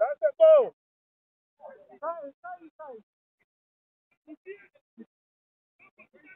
Let's go,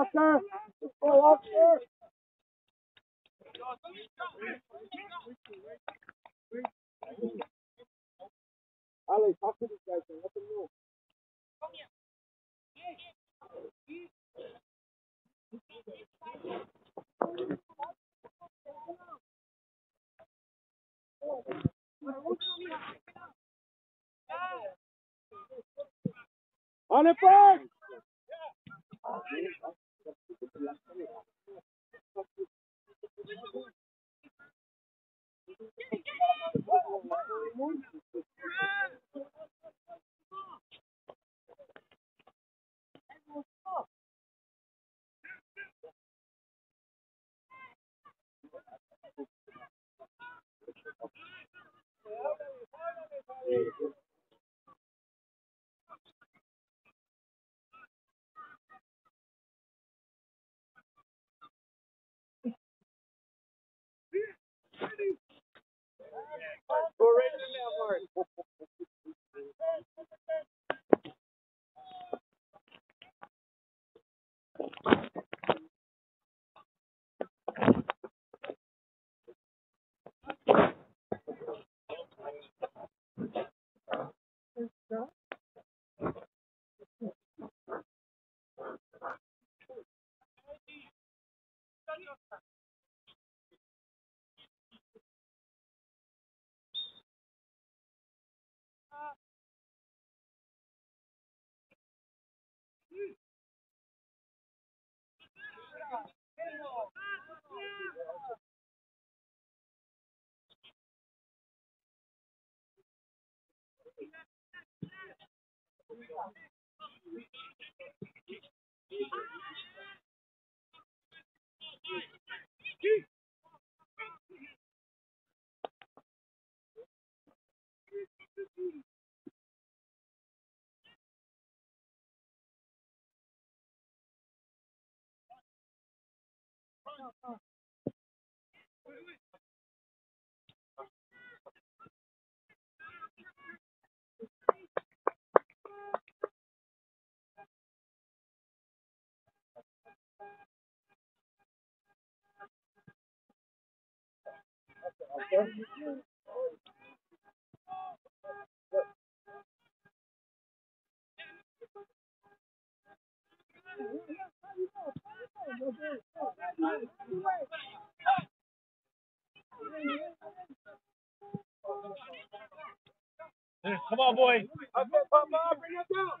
Let's go, Oscar. Ali, talk to these guys and let them know. On it, Frank! Go We're ready to mark. Thank you. What? Come on, boy. Bring it down.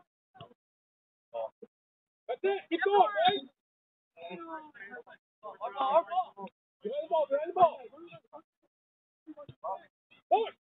That's it. Keep going, right? Behind the ball, behind the ball. Forward.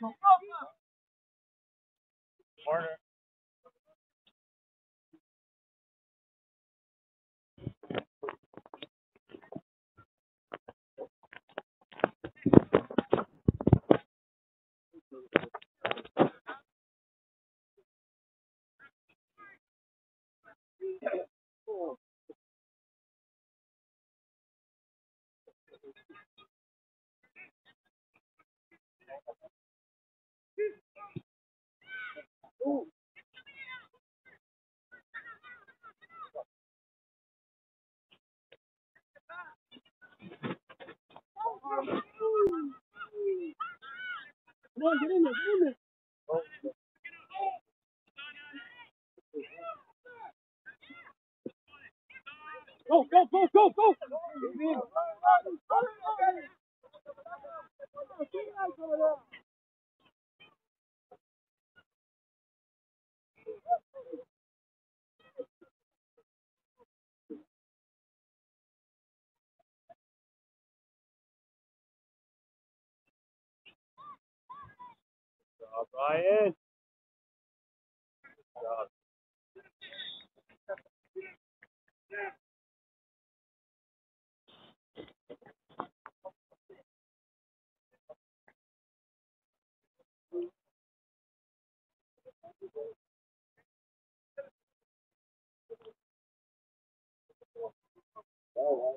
Corner. Come on, get in there, get in there. Go, go, go, go, go. O'Brien. Oh,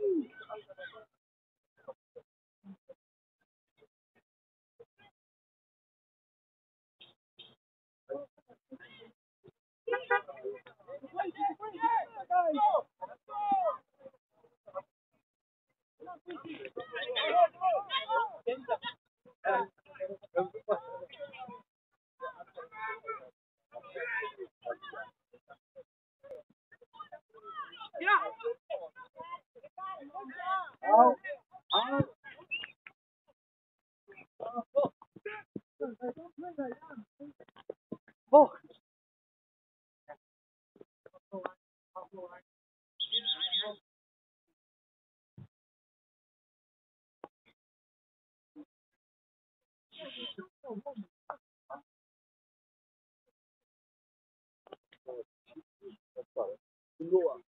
Yeah. 好，好，好，走，走。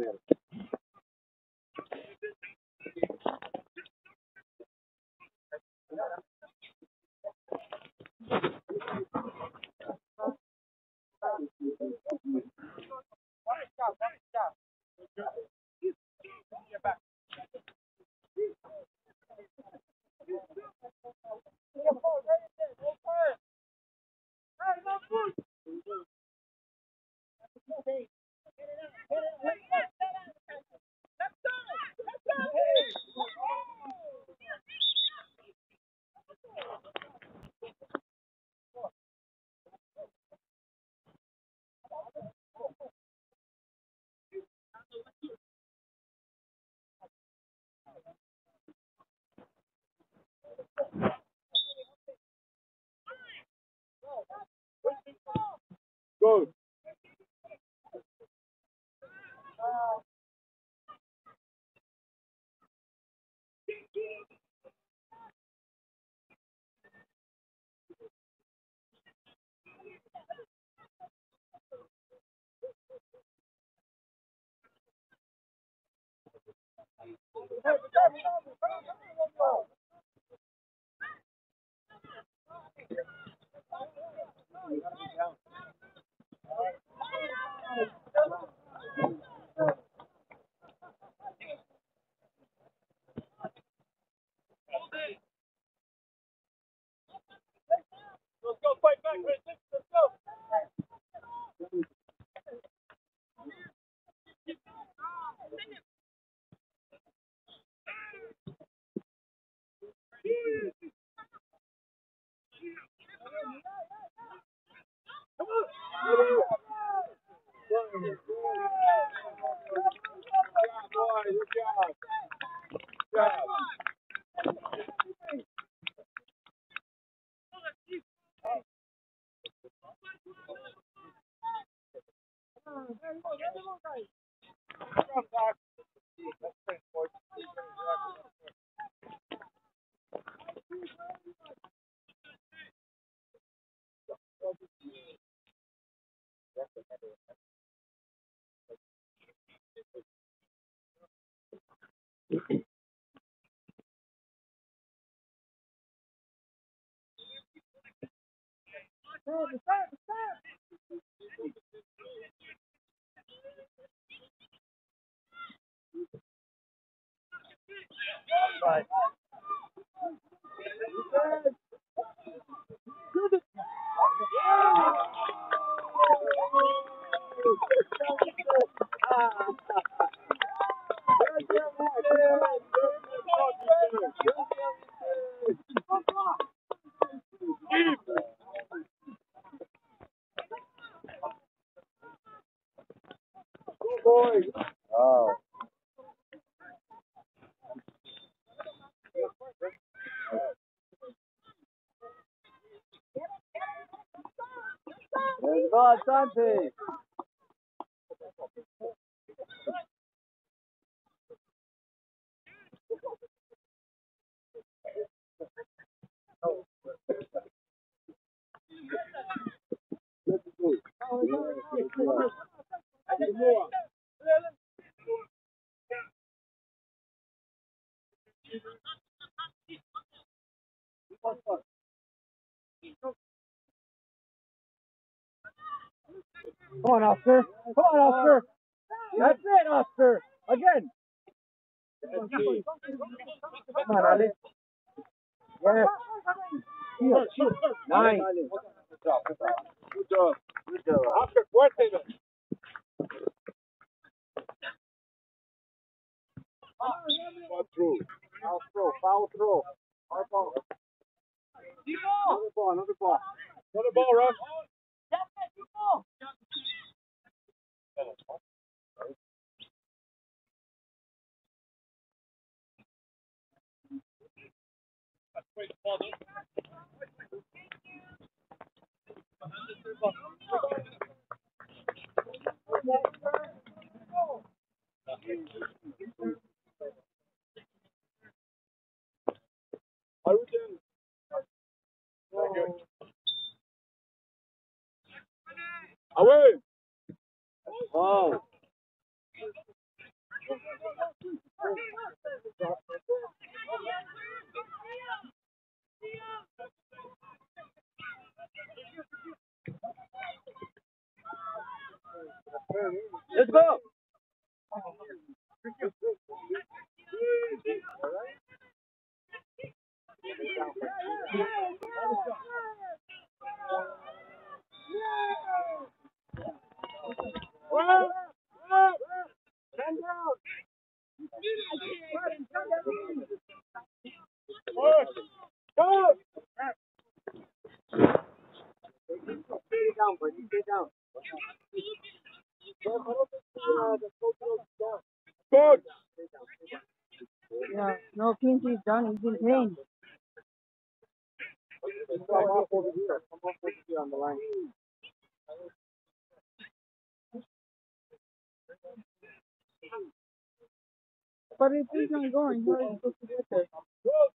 Go. Thank you. Asante. Come on, Oscar. Come on, Oscar. That's it, Oscar. Again. Come on, Ali. Yes. Nice. Good job. Good job. Good job. Oscar, fuerte. Foul throw. Foul throw. Foul throw. Our ball. Another ball. Another ball. Another ball, Russ. Away. Wow. Let's go. Buddy. Stay down. Good. Yeah, no, Quincy's done. He's in pain. But if he's going, how are you supposed to get there? Don't,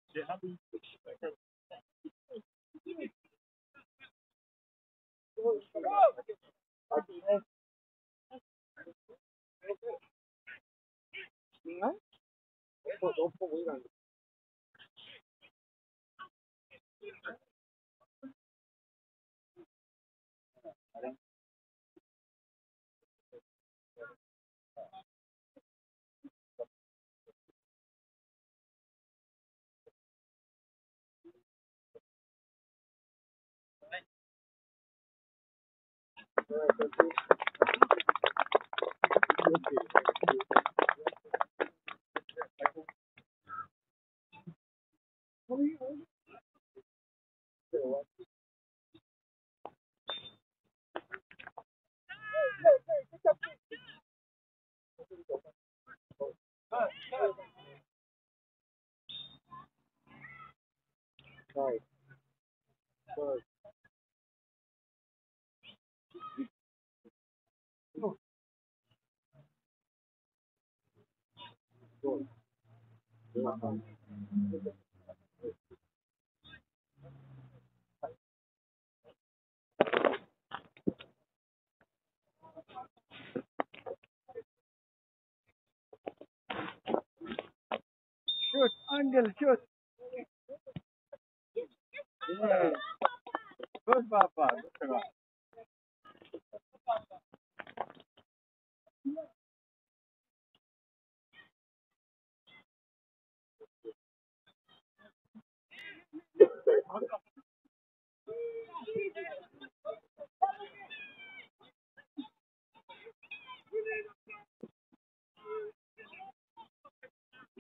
don't put weight on it. Nice. Good. Good. Shoot, Angel, shoot. Yeah. Good, Papa. Good job.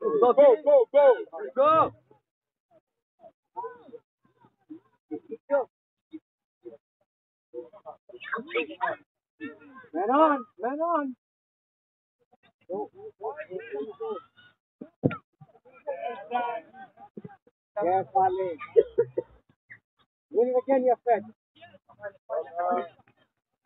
Go, go, go, go. Go. Man on, man on. Go. Yes, Ali. Win it again, you fed.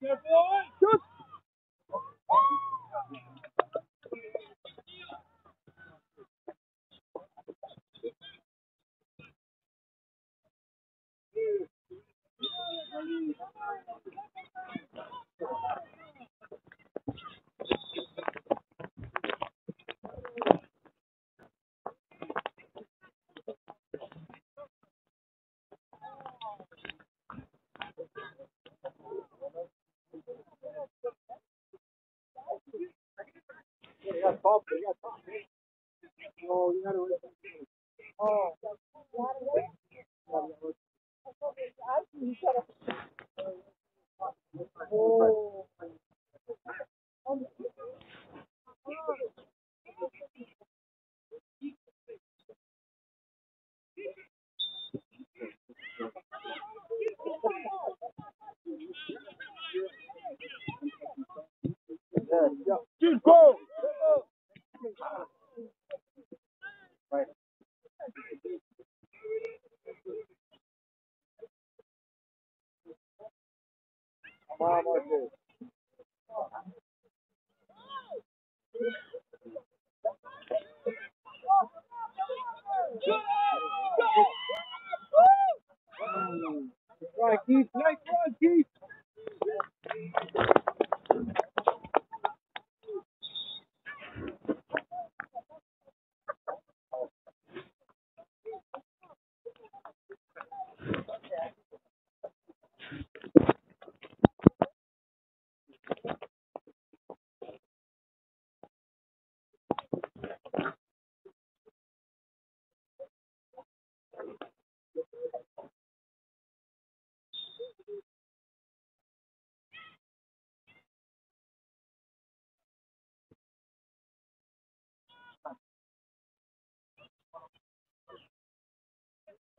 Good boy. You got top. You got top. Oh, you gotta wait. Oh. Oh. Dude, go. Right. Right, Keith. Nice run, Keith.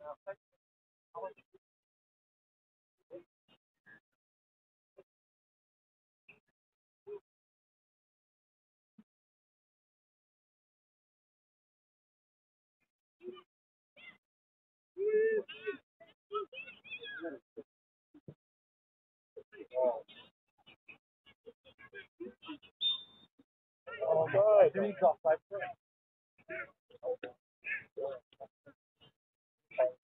Oh, good. Three drop, I Come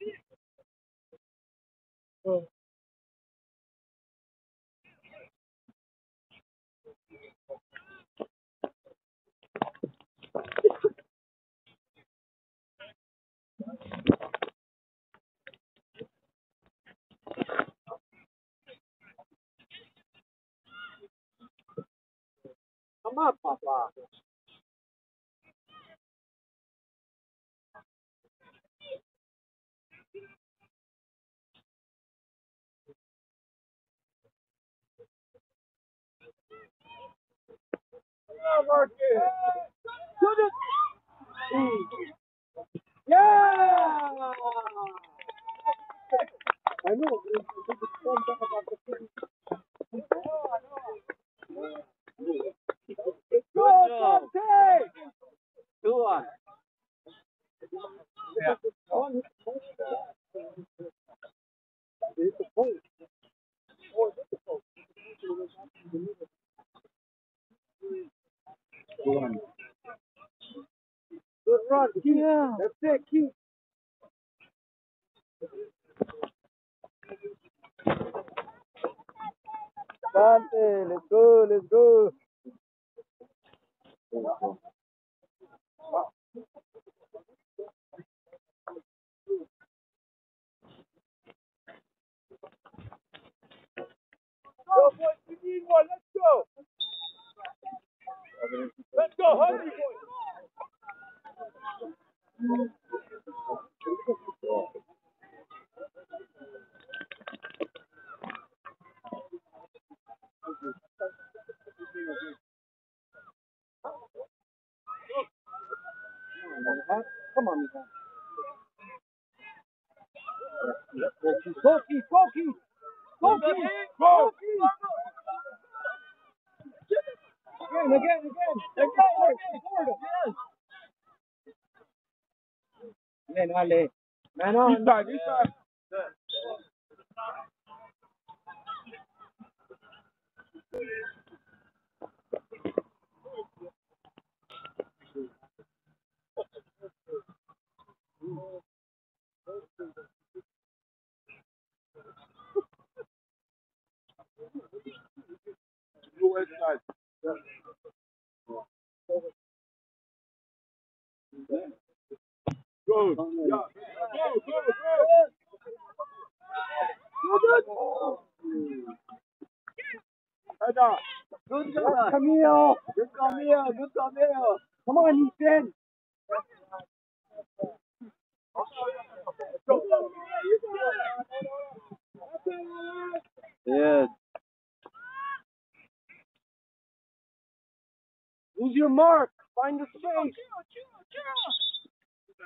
on, Papa. Yeah, Marcus. Yeah! I know. It's, it's one thing about the thing. Good job. Good one. Yeah. It's a point. Good run. Keep. Yeah. That's it. Keep. Dante, let's go, let's go. Go, boys. We need one. Let's go. Let's go. Hungry boys. Come on, Mika. Go, keep, go, keep, go, keep. Go, keep. Go, keep. Again, again, again. Again, forward, forward. Bien, Ale. Man on. East side. East side. Go west side. Go. Yeah. Go, go, go. Head up. Good job. Camille. Good Camille. Good Camille. Come on, Ethan. Yes. Who's your mark? Find the space.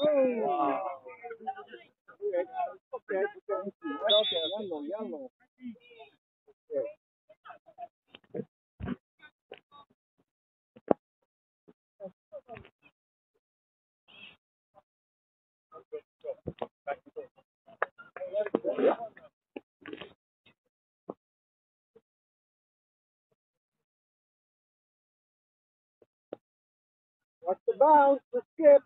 Watch the bounce, the skip.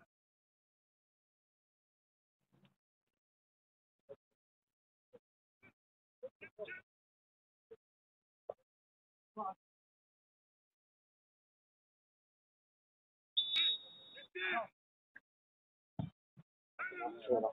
sort of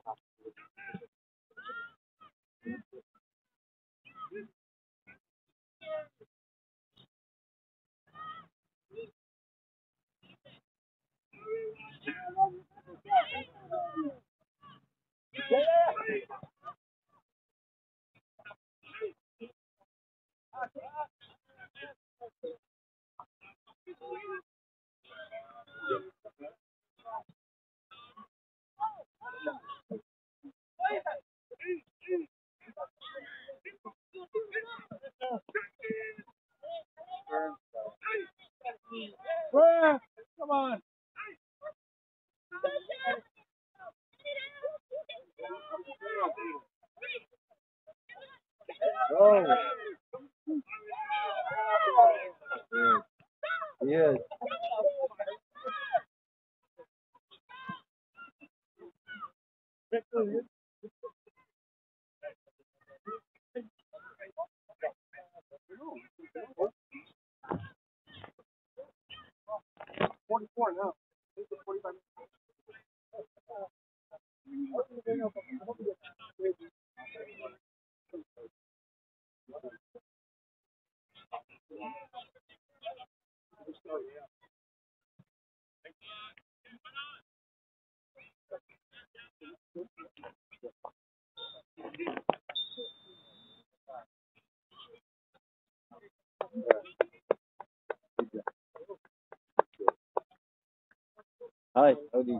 Brad, come on. Forty-four now. Forty-five. Hi, howdy.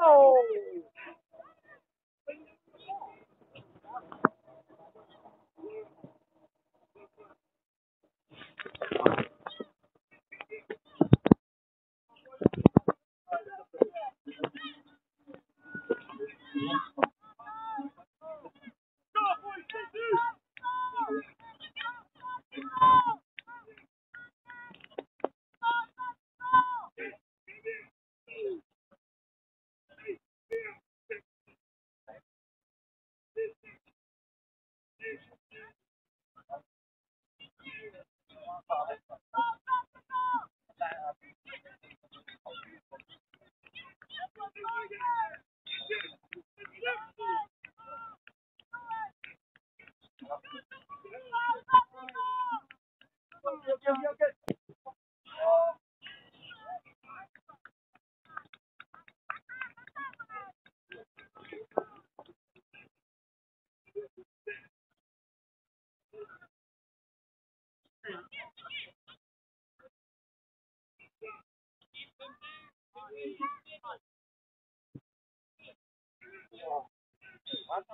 Sir. Top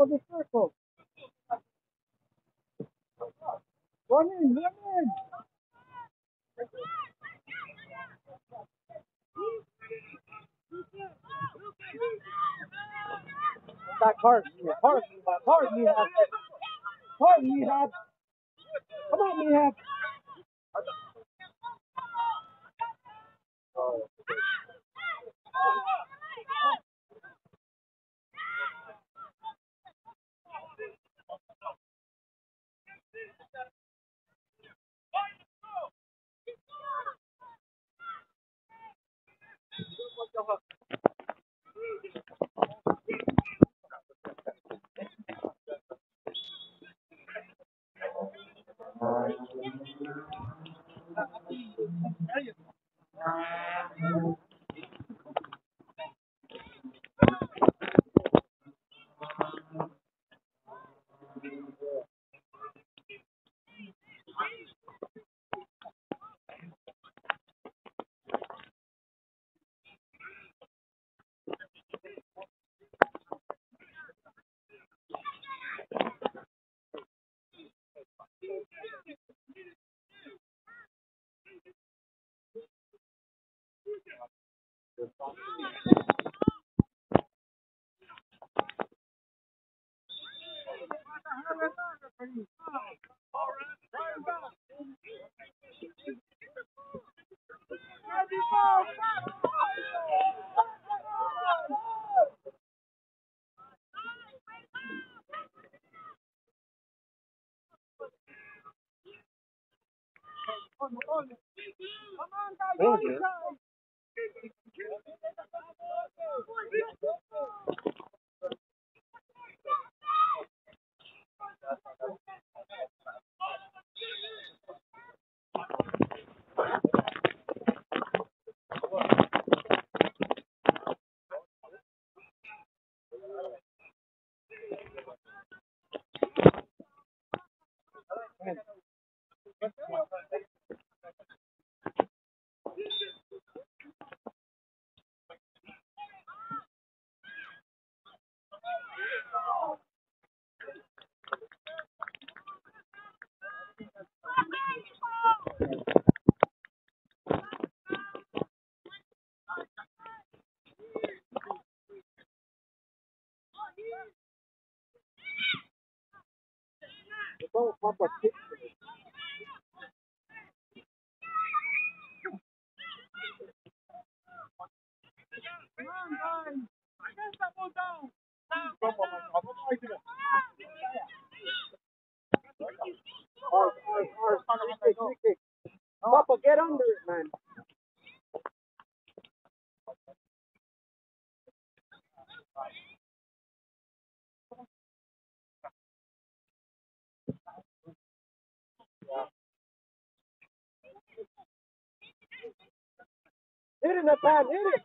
of the circle. Run in, run in. Back hard, hard, hard, Mehab. Hard, Mehab. Come on, Mehab. Oh. Thank you. Come on, guys. Papa, get under it, man. Hit it, Nathan, hit it.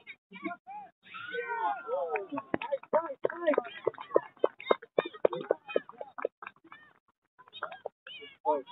Nice, nice, nice. Come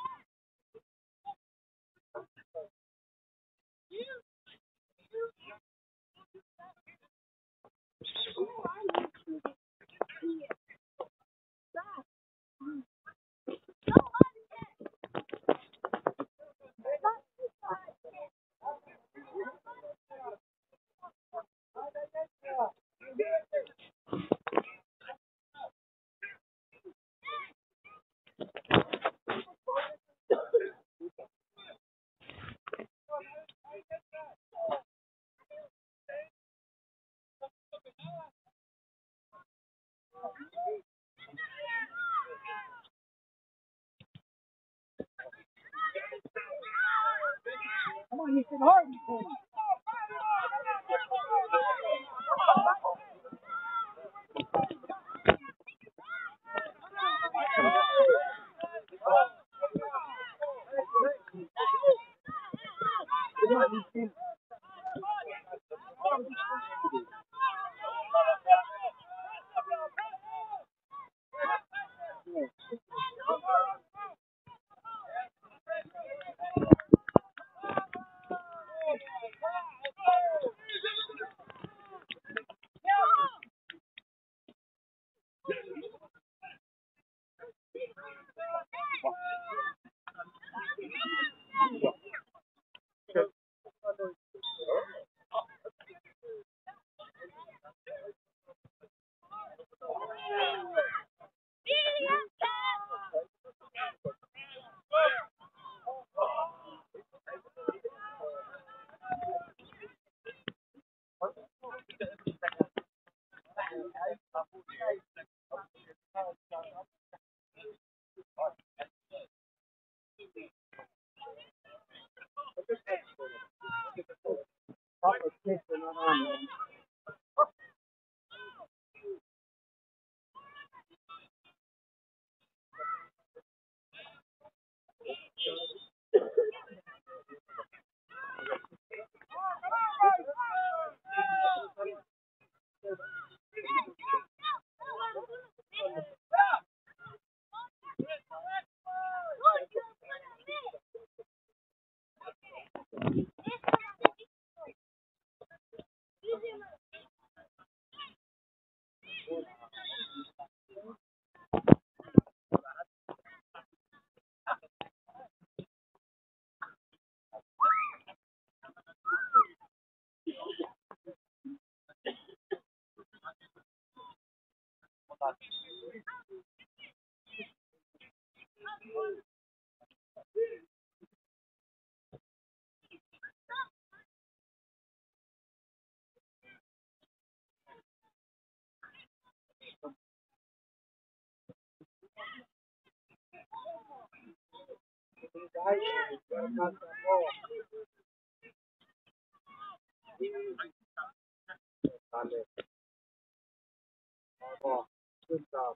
you hard. Papa, Good job.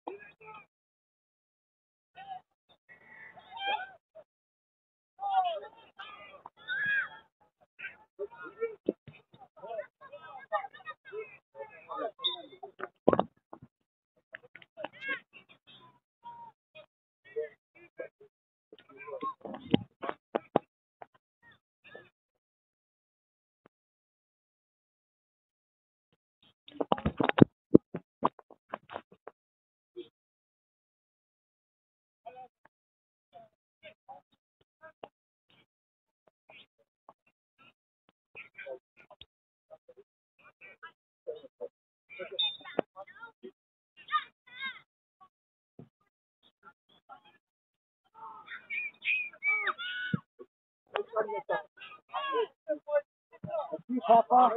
Papa.